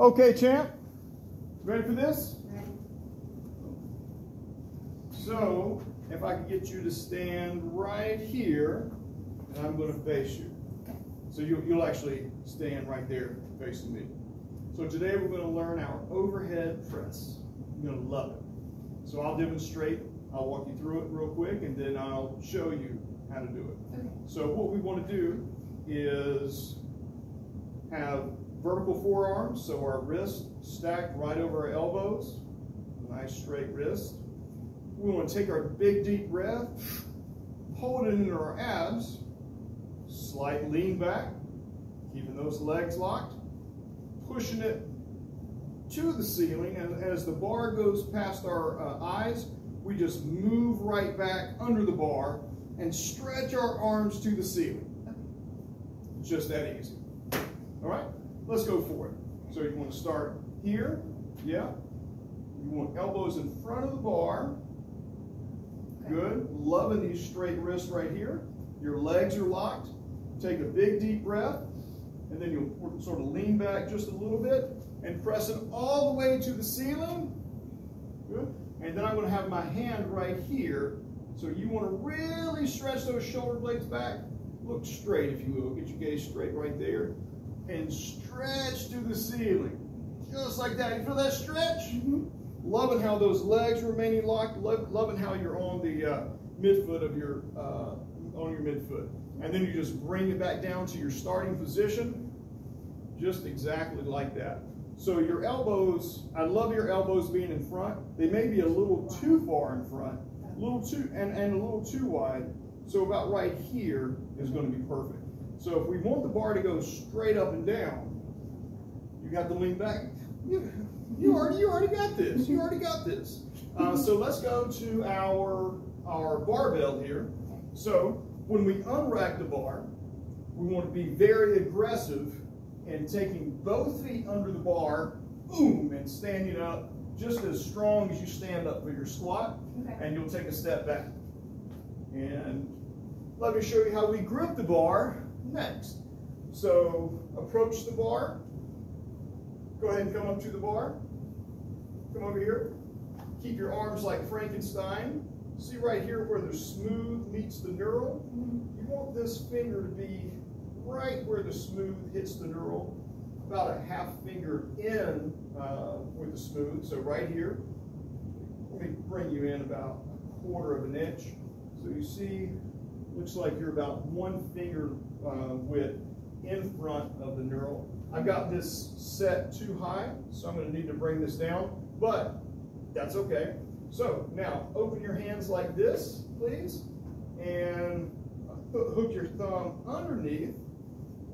Okay, champ. Ready for this? So, if I can get you to stand right here, and I'm going to face you. So you, you'll actually stand right there facing me. So today we're going to learn our overhead press. You're going to love it. So I'll demonstrate, I'll walk you through it real quick, and then I'll show you how to do it. Okay. So what we want to do is have vertical forearms, so our wrists stacked right over our elbows, nice straight wrist. We want to take our big deep breath, hold it into our abs, slight lean back, keeping those legs locked, pushing it to the ceiling, and as the bar goes past our uh, eyes, we just move right back under the bar and stretch our arms to the ceiling. Just that easy. All right, let's go for it. So you want to start here, yeah. You want elbows in front of the bar. Good. Loving these straight wrists right here. Your legs are locked. Take a big deep breath, and then you'll sort of lean back just a little bit and press it all the way to the ceiling. Good. And then I'm going to have my hand right here. So you want to really stretch those shoulder blades back. Look straight, if you will. Get your gaze straight right there. And stretch to the ceiling. Just like that. You feel that stretch? Mm-hmm. Loving how those legs remaining locked. Lo loving how you're on the uh, midfoot of your uh, on your midfoot. And then you just bring it back down to your starting position. Just exactly like that. So your elbows, I love your elbows being in front. They may be a little too far in front, a little too, and, and a little too wide. So about right here is going to be perfect. So if we want the bar to go straight up and down, you got to lean back. You, you already, you already got this. You already got this. Uh, so let's go to our, our barbell here. So when we unrack the bar, we want to be very aggressive and taking both feet under the bar, boom, and standing up just as strong as you stand up for your squat, Okay. and you'll take a step back. And let me show you how we grip the bar next. So approach the bar. Go ahead and come up to the bar. Come over here. Keep your arms like Frankenstein. See right here where the smooth meets the knurl? You want this finger to be right where the smooth hits the knurl, about a half finger in uh, with the smooth. So right here, let me bring you in about a quarter of an inch. So you see, looks like you're about one finger uh, width in front of the knurl. I've got this set too high, so I'm going to need to bring this down, but that's okay. So now open your hands like this, please, and hook your thumb underneath,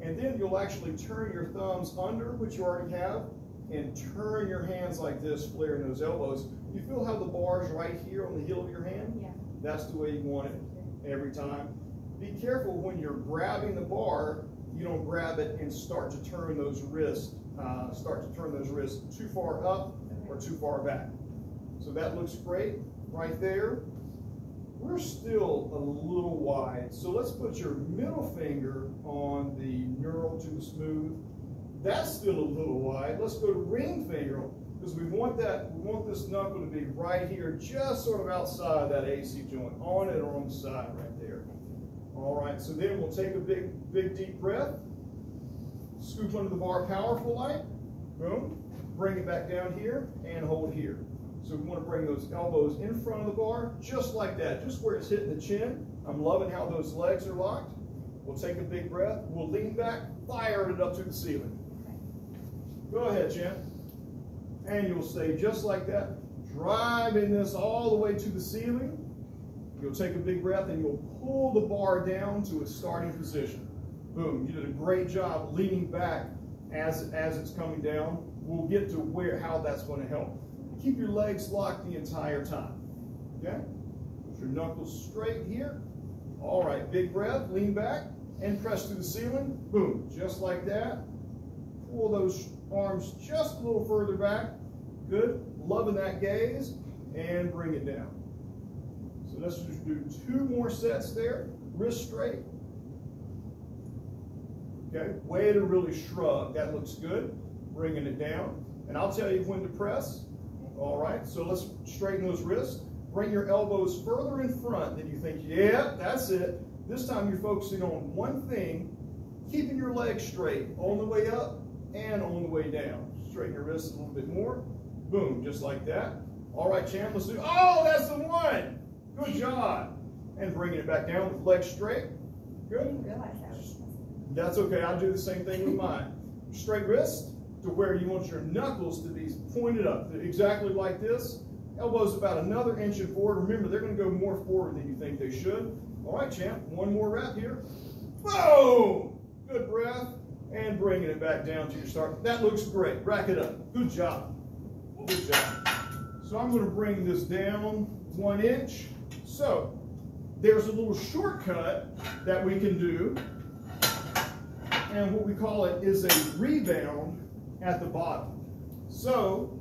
and then you'll actually turn your thumbs under, which you already have, and turn your hands like this, flaring those elbows. You feel how the bar's right here on the heel of your hand? Yeah. That's the way you want it every time. Be careful when you're grabbing the bar, you don't grab it and start to turn those wrists, uh, start to turn those wrists too far up or too far back. So that looks great right there. We're still a little wide, so let's put your middle finger on the knurl to the smooth. That's still a little wide. Let's go to ring finger because we want that. We want this knuckle to be right here, just sort of outside that AC joint, on it or on the side right there. All right. So then we'll take a big, big deep breath. Scoop under the bar, powerful like. Boom. Bring it back down here and hold here. So we want to bring those elbows in front of the bar, just like that, just where it's hitting the chin. I'm loving how those legs are locked. We'll take a big breath. We'll lean back, fire it up to the ceiling. Go ahead, champ. And you'll stay just like that, driving this all the way to the ceiling. You'll take a big breath and you'll pull the bar down to its starting position. Boom, you did a great job leaning back as, as it's coming down. We'll get to where how that's going to help. Keep your legs locked the entire time. Okay? Put your knuckles straight here. All right, big breath, lean back, and press to the ceiling. Boom, just like that. Pull those arms just a little further back. Good, loving that gaze, and bring it down. So let's just do two more sets there. Wrist straight. Okay, way to really shrug. That looks good. bringing it down. And I'll tell you when to press. All right, so let's straighten those wrists. Bring your elbows further in front than you think, yeah, that's it. This time you're focusing on one thing, keeping your legs straight on the way up and on the way down. Straighten your wrists a little bit more. Boom, just like that. All right, champ, let's do, oh, that's the one. Good job. And bringing it back down with legs straight. Good. I didn't realize that That's okay, I'll do the same thing with mine. Straight wrist to where you want your knuckles to be pointed up, exactly like this. Elbows about another inch and forward. Remember, they're gonna go more forward than you think they should. All right, champ, one more rep here. Boom! Good breath. And bringing it back down to your start. That looks great. Rack it up. Good job. Good job. So I'm gonna bring this down one inch. So there's a little shortcut that we can do and what we call it is a rebound at the bottom. So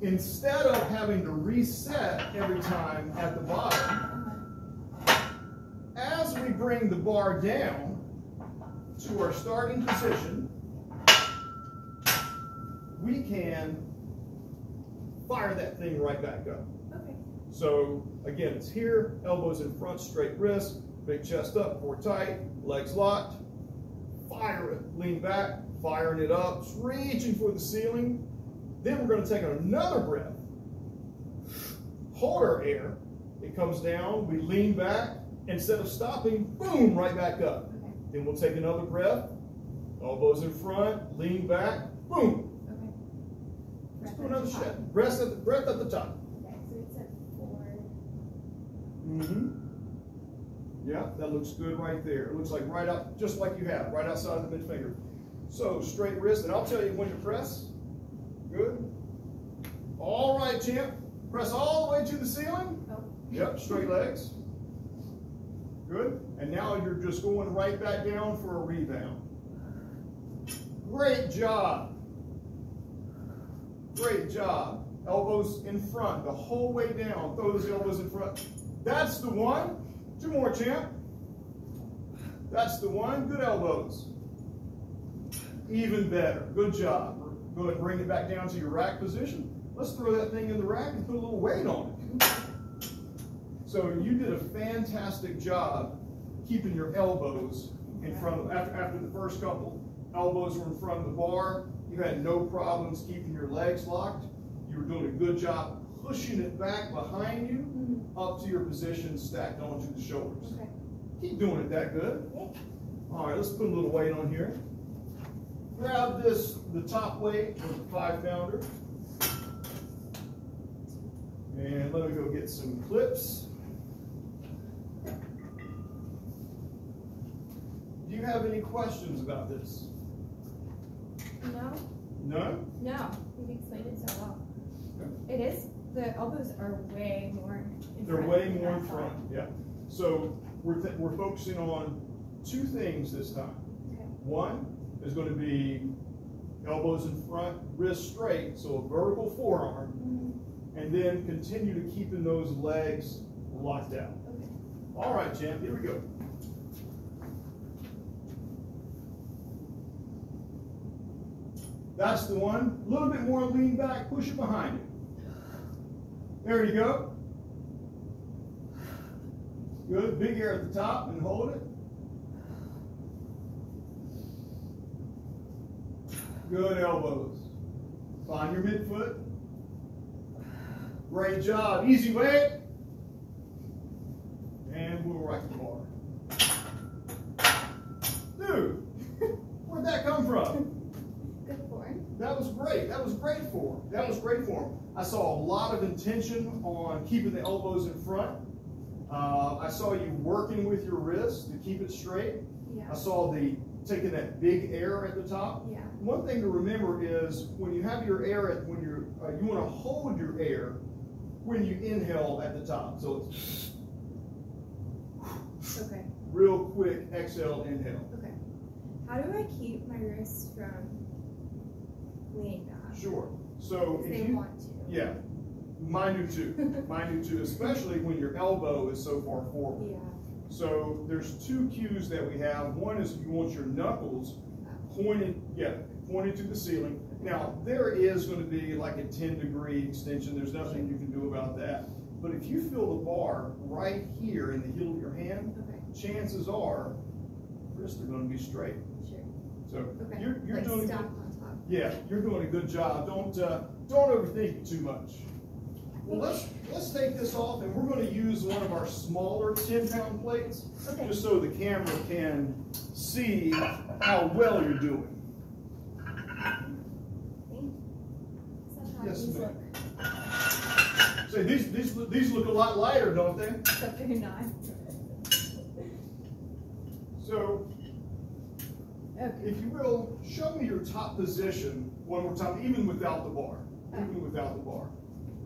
instead of having to reset every time at the bottom, as we bring the bar down to our starting position, we can fire that thing right back up. So again, it's here, elbows in front, straight wrist, big chest up, core tight, legs locked, fire it, lean back, firing it up, reaching for the ceiling. Then we're going to take another breath, hold our air, it comes down, we lean back, instead of stopping, boom, right back up. Okay. Then we'll take another breath, elbows in front, lean back, boom. Okay. Let's do another the step. Breath at the, breath at the top. Okay, so it's at four. Mm-hmm. Yeah, that looks good right there. It looks like right out, just like you have, right outside of the mid finger. So straight wrist, and I'll tell you when to press. Good. All right, champ. Press all the way to the ceiling. Oh. Yep, straight legs. Good. And now you're just going right back down for a rebound. Great job. Great job. Elbows in front, the whole way down. Throw those elbows in front. That's the one. Two more, champ. That's the one. Good elbows. Even better. Good job. Go ahead and bring it back down to your rack position. Let's throw that thing in the rack and put a little weight on it. So you did a fantastic job keeping your elbows in front of, after, after the first couple, elbows were in front of the bar. You had no problems keeping your legs locked. You were doing a good job pushing it back behind you Mhm. up to your position stacked onto the shoulders. Okay. Keep doing it that good. Yeah. All right, let's put a little weight on here. Grab this, the top weight of the five pounder. And let me go get some clips. Do you have any questions about this? No, No? no, you've explained it so well. It is, the elbows are way more in They're front way more in front, yeah. So we're, th- we're focusing on two things this time. Okay. One is going to be elbows in front, wrist straight, so a vertical forearm, Mhm. and then continue to keeping those legs locked out. Okay. All right, champ, here we go. That's the one. A little bit more lean back, push it behind you. There you go. Good. Big air at the top and hold it. Good elbows. Find your midfoot. Great job. Easy weight. And we'll right the bar. Dude, where'd that come from? Good form. That was great. That was great form. That was great form. I saw a lot of intention on keeping the elbows in front. Uh, I saw you working with your wrist to keep it straight. Yeah. I saw the taking that big air at the top. Yeah. One thing to remember is when you have your air at when you're uh, you want to hold your air when you inhale at the top. So it's Okay. real quick exhale, inhale. Okay. How do I keep my wrists from Sure. So If you want to. yeah, mine do too. mine do too, especially when your elbow is so far forward. Yeah. So there's two cues that we have. One is you want your knuckles pointed, yeah, pointed to the ceiling. Now, there is going to be like a 10 degree extension. There's nothing you can do about that. But if you feel the bar right here in the heel of your hand, Okay. chances are wrists are going to be straight. Sure. So Okay. you're, you're like doing yeah, you're doing a good job. Don't uh, don't overthink it too much. Well, let's let's take this off, and we're going to use one of our smaller 10 pound plates, Okay. just so the camera can see how well you're doing. Is that how Yes, these ma'am. look? Say these these these look a lot lighter, don't they? Except they're not. So Okay. If you will, show me your top position one more time, even without the bar. Oh. Even without the bar.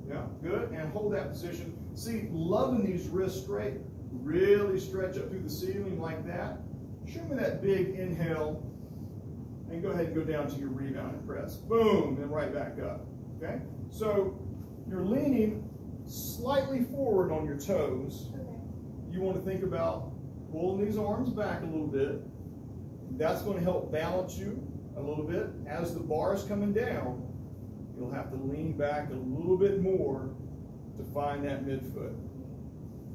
Yeah, good. And hold that position. See, loving these wrists straight. Really stretch up through the ceiling like that. Show me that big inhale. And go ahead and go down to your rebound and press. Boom, and right back up. Okay? So you're leaning slightly forward on your toes. Okay. You want to think about pulling these arms back a little bit. That's going to help balance you a little bit. As the bar is coming down, you'll have to lean back a little bit more to find that midfoot.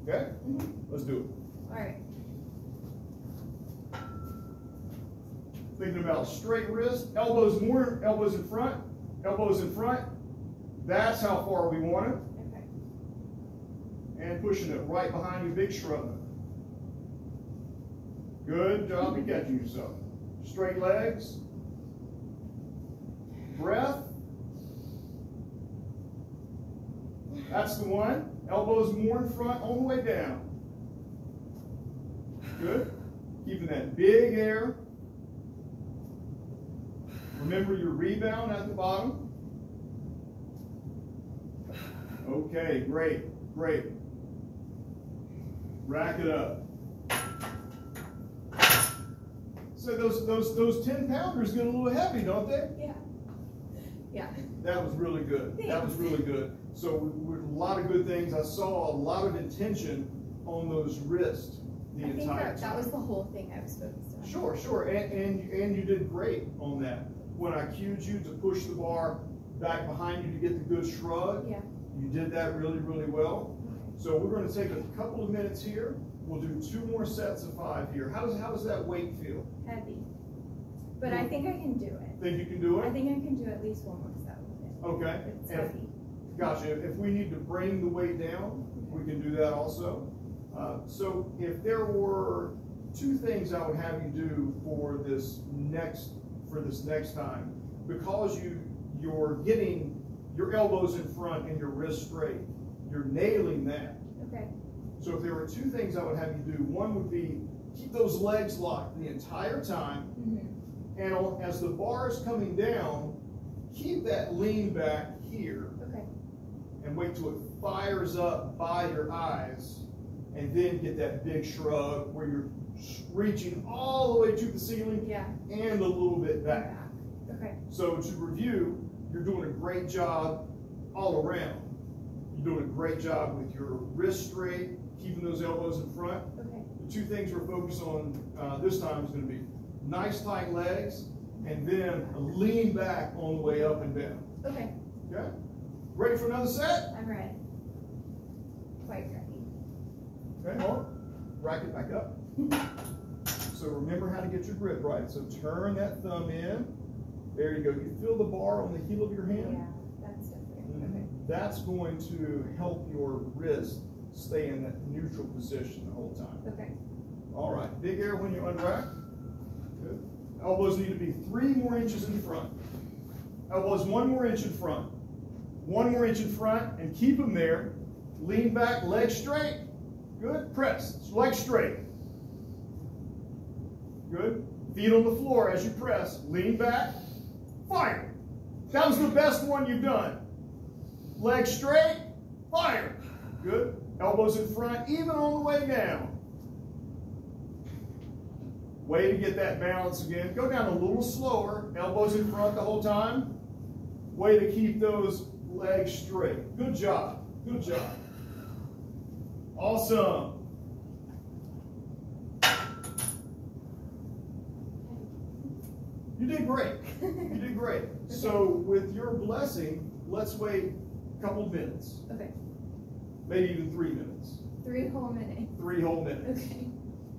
Okay? Mhm. Let's do it. All right. Thinking about straight wrist, elbows more, elbows in front, elbows in front. That's how far we want it. Okay. And pushing it right behind your big shrug. Good job of catching yourself. Straight legs. Breath. That's the one. Elbows more in front, all the way down. Good. Keeping that big air. Remember your rebound at the bottom. Okay, great, great. Rack it up. So those those those ten pounders get a little heavy, don't they? Yeah. Yeah. That was really good. That was really good. So we, we, a lot of good things. I saw a lot of intention on those wrists the I think that, time. that was the whole thing I was focused on. Sure, sure, and, and, and you did great on that. When I cued you to push the bar back behind you to get the good shrug, Yeah. you did that really, really well. So we're gonna take a couple of minutes here. We'll do two more sets of five here. How does, how does that weight feel? Heavy. But I think I can do it. Think you can do it? I think I can do at least one more set with it. Okay. It's If- heavy. Gotcha. If we need to bring the weight down, we can do that also. Uh, so if there were two things I would have you do for this next for this next time, because you you're getting your elbows in front and your wrists straight, you're nailing that. Okay. So if there were two things I would have you do, one would be keep those legs locked the entire time, Mm-hmm. and on- as the bar is coming down, keep that lean back here Okay. and wait till it fires up by your eyes and then get that big shrug where you're reaching all the way to the ceiling Yeah. and a little bit back. Okay. So to review, you're doing a great job all around. You're doing a great job with your wrist straight, keeping those elbows in front. Okay. The two things we're focused on uh, this time is going to be nice tight legs and then a lean back on the way up and down. Okay. Okay? Ready for another set? I'm ready. Quite ready. Okay, hold. Rack it back up. So remember how to get your grip right. So turn that thumb in. There you go. You feel the bar on the heel of your hand? Yeah. That's different. Mhm. Okay. That's going to help your wrist stay in that neutral position the whole time. Okay. All right. Big air when you unrack. Good. Elbows need to be three more inches in front. Elbows one more inch in front. One more inch in front and keep them there. Lean back, legs straight. Good. Press. Legs straight. Good. Feet on the floor as you press. Lean back. Fire. That was the best one you've done. Legs straight. Fire. Good. Elbows in front, even on the way down. Way to get that balance again. Go down a little slower. Elbows in front the whole time. Way to keep those legs straight. Good job. Good job. Awesome. You did great. You did great. So with your blessing, let's wait a couple minutes. Okay. Maybe even three minutes. Three whole minutes. Three whole minutes. Okay.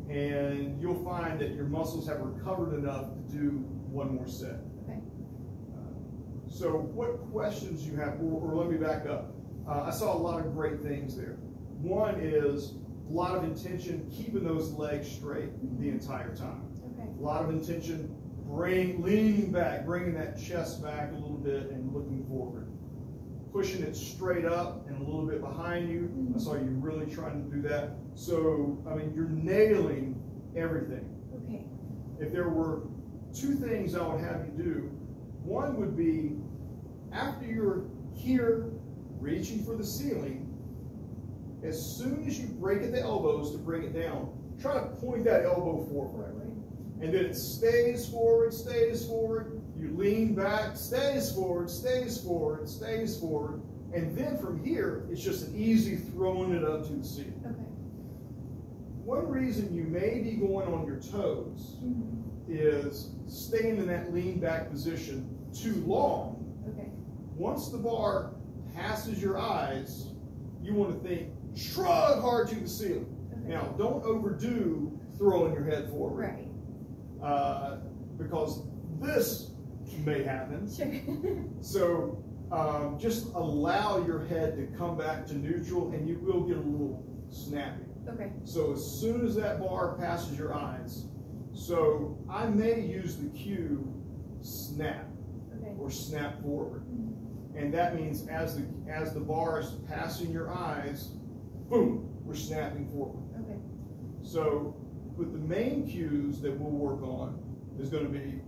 And you'll find that your muscles have recovered enough to do one more set. Okay. Uh, so what questions you have, or, or let me back up. Uh, I saw a lot of great things there. One is a lot of intention keeping those legs straight the entire time. Okay. A lot of intention bring, leaning back, bringing that chest back a little bit and looking forward. Pushing it straight up and a little bit behind you. I saw you really trying to do that. So, I mean, you're nailing everything. Okay. If there were two things I would have you do, one would be after you're here reaching for the ceiling, as soon as you break at the elbows to bring it down, try to point that elbow forward. Right? And then it stays forward, stays forward. You lean back, stays forward, stays forward, stays forward. And then from here, it's just an easy throwing it up to the ceiling. Okay. One reason you may be going on your toes Mhm. is staying in that lean back position too long. Okay. Once the bar passes your eyes, you want to think, shrug hard to the ceiling. Okay. Now, don't overdo throwing your head forward. Right. uh, because this may happen. Sure. So um, just allow your head to come back to neutral and you will get a little snappy. okay. So as soon as that bar passes your eyes, so I may use the cue snap Okay. or snap forward. Mhm. And that means as the as the bar is passing your eyes, boom, we're snapping forward. Okay. So, with the main cues that we'll work on is going to be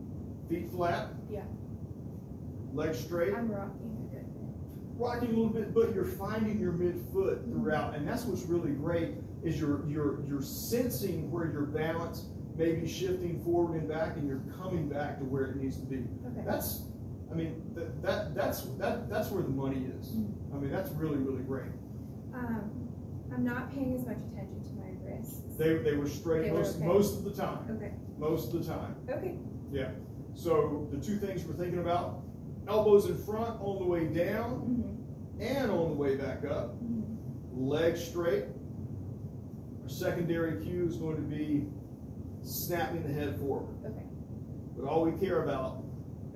feet flat, Yeah. legs straight, I'm rocking a good bit. rocking a little bit, but you're finding your midfoot throughout, and that's what's really great is you're you're you're sensing where your balance may be shifting forward and back, and you're coming back to where it needs to be. Okay. That's, I mean, that, that that's that that's where the money is. I mean, that's really really great. Um, I'm not paying as much attention to my wrists. They they were straight They were most okay. most of the time, Okay. most of the time. Okay. Yeah. So the two things we're thinking about: elbows in front on the way down Mm-hmm. and on the way back up. Mm-hmm. Legs straight. Our secondary cue is going to be snapping the head forward. Okay. But all we care about: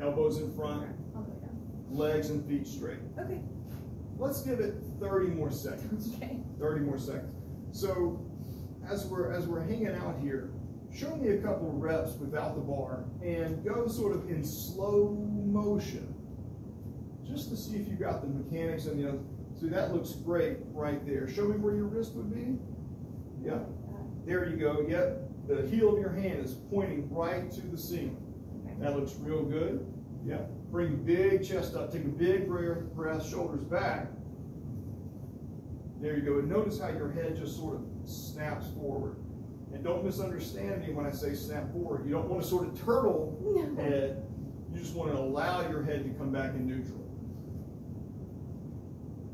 elbows in front, All the way down. legs and feet straight. Okay. Let's give it 30 more seconds. Okay. 30 more seconds. So as we're as we're hanging out here, show me a couple of reps without the bar and go sort of in slow motion. Just to see if you got the mechanics and the other. See that looks great right there. Show me where your wrist would be. Yeah. There you go. Yep. The heel of your hand is pointing right to the ceiling. That looks real good. Yep. Bring big chest up. Take a big breath, shoulders back. There you go. And notice how your head just sort of snaps forward. And don't misunderstand me when I say snap forward. You don't want to sort of turtle No. head. You just want to allow your head to come back in neutral.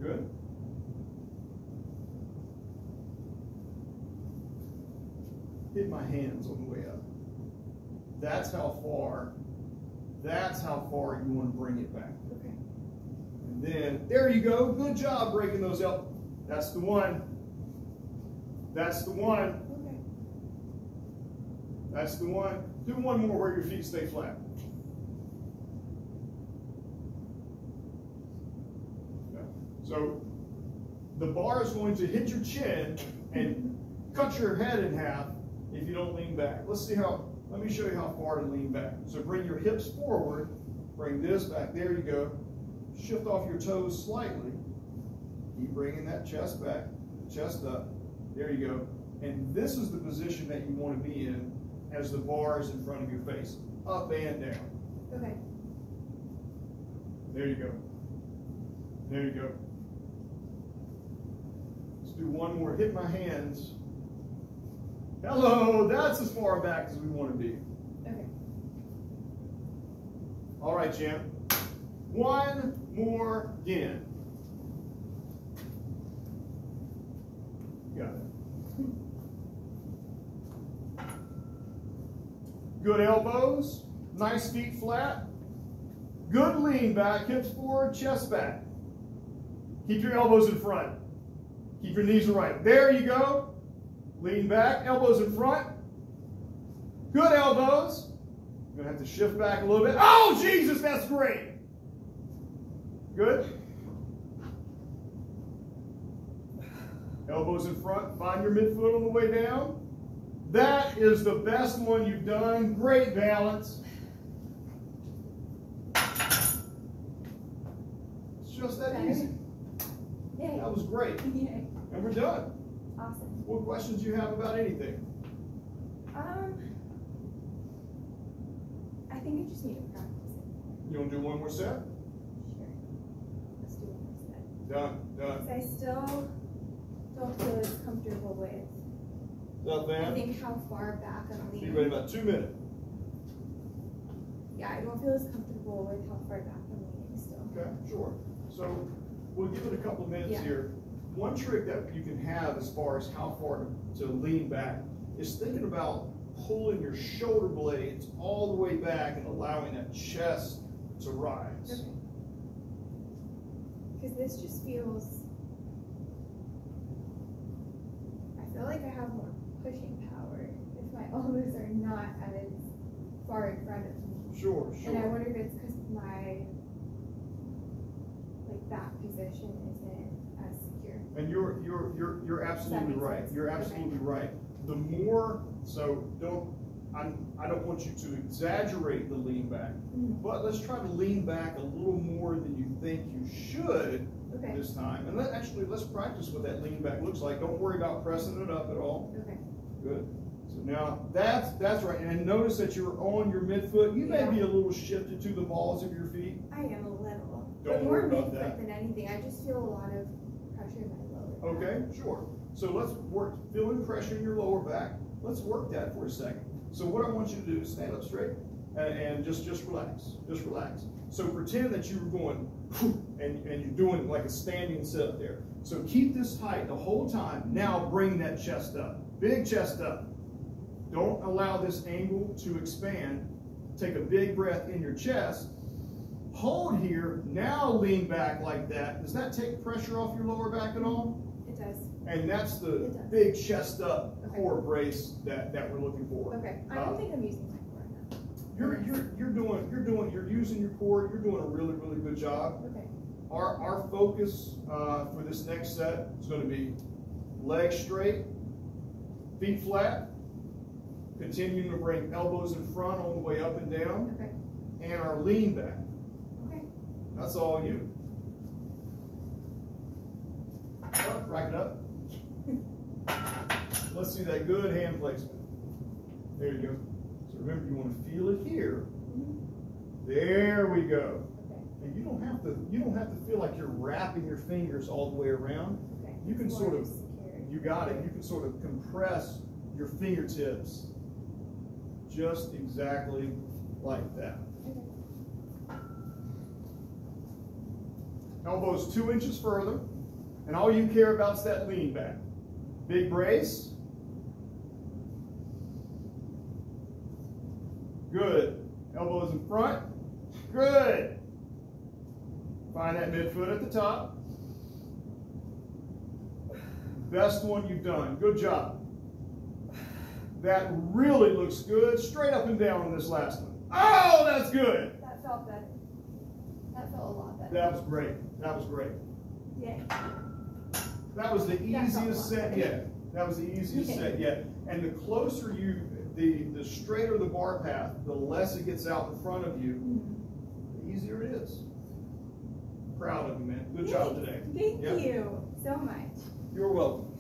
Good. Hit my hands on the way up. That's how far, that's how far you want to bring it back. Okay. And then, there you go. Good job breaking those up. That's the one. That's the one. That's the one. Do one more where your feet stay flat. Okay. So the bar is going to hit your chin and cut your head in half if you don't lean back. Let's see how, let me show you how far to lean back. So bring your hips forward, bring this back, there you go. Shift off your toes slightly. Keep bringing that chest back, chest up, there you go. And this is the position that you want to be in as the bar is in front of your face, up and down. Okay. There you go. There you go. Let's do one more. Hit my hands. Hello, that's as far back as we want to be. Okay. All right, Jim. One more again. Got it. Good elbows. Nice feet flat. Good lean back, hips forward, chest back. Keep your elbows in front. Keep your knees right. There you go. Lean back, elbows in front. Good elbows. I'm going to have to shift back a little bit. Oh, Jesus, that's great. Good. Elbows in front. Find your midfoot on the way down. That is the best one you've done. Great balance. It's just that easy. Yay. That was great. Yay. And we're done. Awesome. What questions do you have about anything? Um, I think I just need to practice it. You want to do one more set? Sure. Let's do one more set. Done. Done. Because I still don't feel as comfortable with, Done, I man. think how far back I'm leaning. Be ready about two minutes. Yeah, I don't feel as comfortable with how far back I'm leaning still. Okay, sure. So we'll give it a couple of minutes Yeah. here. One trick that you can have as far as how far to, to lean back is thinking about pulling your shoulder blades all the way back and allowing that chest to rise. Okay. Because this just feels. I feel like I have more pushing power if my elbows are not as far in front of me. Sure, sure. And I wonder if it's because my like back position isn't as secure. And you're you're you're you're absolutely right. sense? You're Okay. absolutely right. The more so don't I'm I don't want you to exaggerate the lean back, Mhm. but let's try to lean back a little more than you think you should Okay. this time. And let actually let's practice what that lean back looks like. Don't worry about pressing it up at all. Okay. Good. So now that's that's right. And notice that you're on your midfoot. You may be a little shifted to the balls of your feet. I am a little. Don't but more worry about midfoot that. than anything. I just feel a lot of pressure in my lower. back. Okay, sure. So let's work feeling pressure in your lower back. Let's work that for a second. So what I want you to do is stand up straight and, and just just relax. Just relax. So pretend that you were going and, and you're doing like a standing sit up there. So keep this tight the whole time. Now bring that chest up. Big chest up. Don't allow this angle to expand. Take a big breath in your chest. Hold here. Now lean back like that. Does that take pressure off your lower back at all? It does. And that's the big chest up Okay. core brace that, that we're looking for. Okay. I Uh, don't think I'm using my core enough. You're, you're, you're doing, you're doing, you're using your core, you're doing a really, really good job. Okay. Our, our focus, uh, for this next set is gonna be legs straight, feet flat, continuing to bring elbows in front all the way up and down, Okay. and our lean back. Okay. That's all you. Up, rack it up. Let's see that good hand placement. There you go. So remember, you want to feel it here. Mhm. There we go. Okay. And you don't have to. You don't have to feel like you're wrapping your fingers all the way around. Okay. You can sort of-. You got it. You can sort of compress your fingertips just exactly like that. Elbows two inches further, and all you care about is that lean back. Big brace. Good. Elbows in front. Good. Find that midfoot at the top. Best one you've done. Good job. That really looks good. Straight up and down on this last one. Oh, that's good. That felt better. That felt a lot better. That was great. That was great. Yay. That was the easiest set yet. That was the easiest Yeah. set yet. And the closer you, the, the straighter the bar path, the less it gets out in front of you, Mhm. the easier it is. Proud of you, man. Good job today. Thank Yep. you so much. You're welcome.